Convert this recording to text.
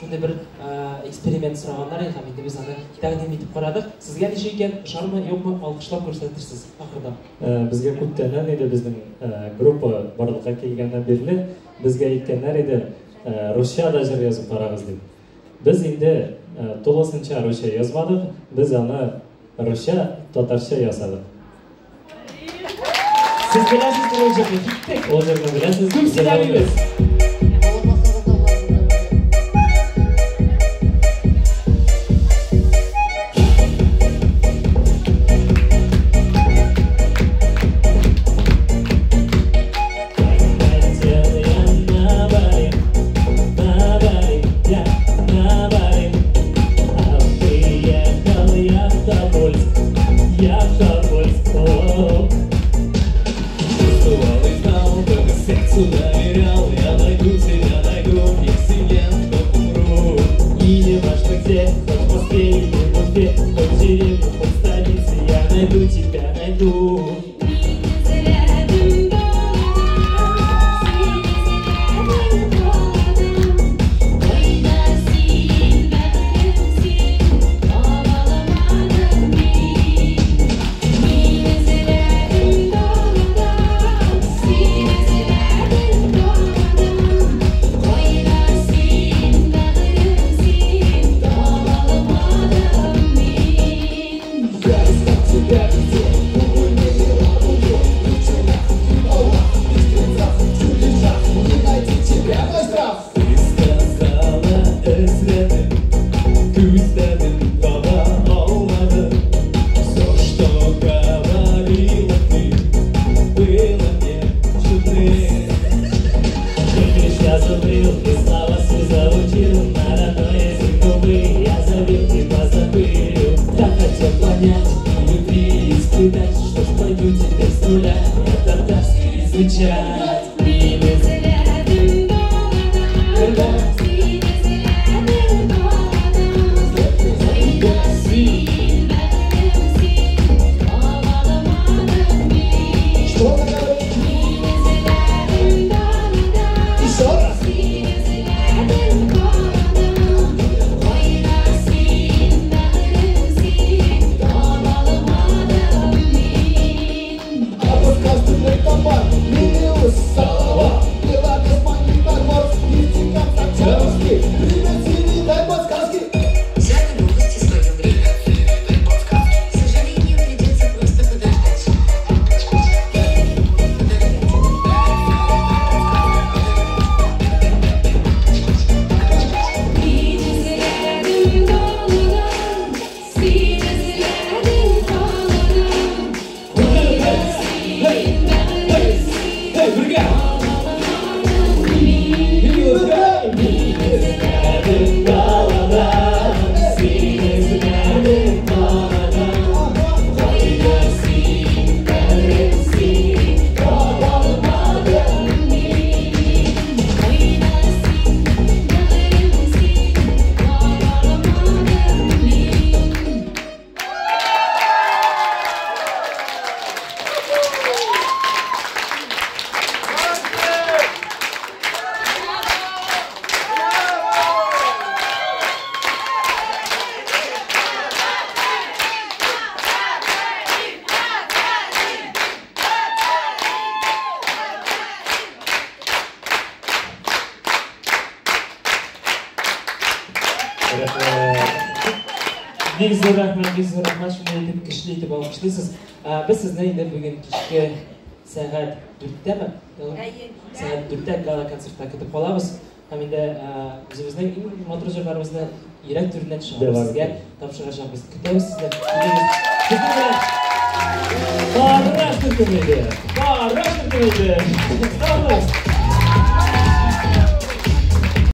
ушундай бир эксперимент сурагандар һәм инде без аны тәкъдим итеп карадык сезгә ничек икән ошармы юкмы алкышлап күрсәтерсез ахырда безгә күптәннән иде безнең группа барлыкка килгәннән бирле безгә әйткәннәр иде русча да җыр язып карагыз дип без инде тулысынча русча язмадык без аны русча татарча ясадык сез беләсезме ул җырны киттек ул җырны беләсез medo Считать, что спою теперь с нуля? Татарский звучат негізі рахмет негізі рахмет шундай итеп көчле итеп алкышлыйсыз А, біз сізді енді бүгін кешке сағат төрттеме сағат төртте гала концертта күтіп қаламыз һәм енді өзіміздің ең матур жырларымызды йөрәк түрінен шығарып сізге! Сау болыңыз!